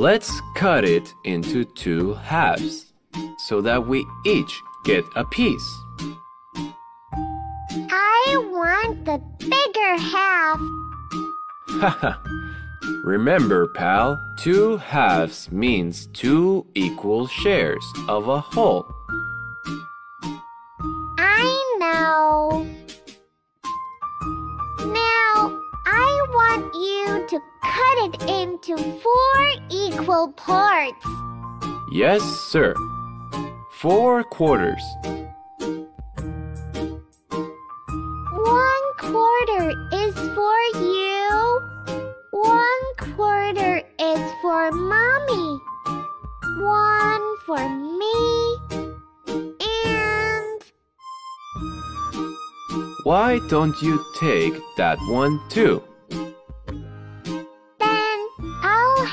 Let's cut it into two halves so that we each get a piece. I want the bigger half. Haha. Remember, pal, two halves means two equal shares of a whole. Into four equal parts. Yes, sir. Four quarters. One quarter is for you. One quarter is for mommy. One for me. And Why don't you take that one too?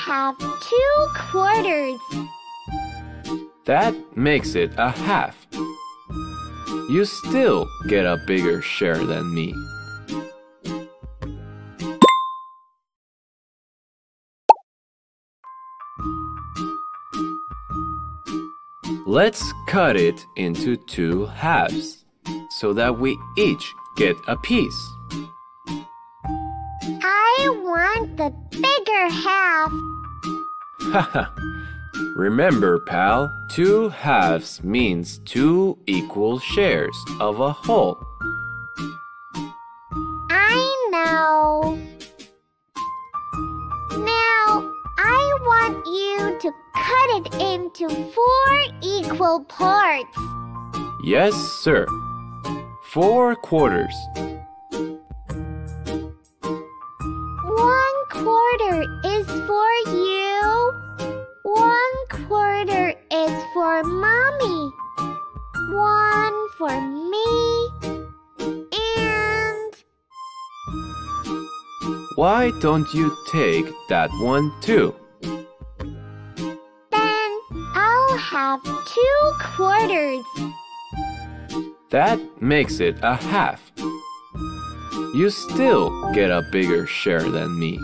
Have two quarters. That makes it a half. You still get a bigger share than me. Let's cut it into two halves so that we each get a piece. I want the bigger half. Remember, pal, two halves means two equal shares of a whole. I know. Now, I want you to cut it into four equal parts. Yes, sir. Four quarters. Quarter is for mommy. One for me. And Why don't you take that one too? then I'll have two quarters. That makes it a half. You still get a bigger share than me.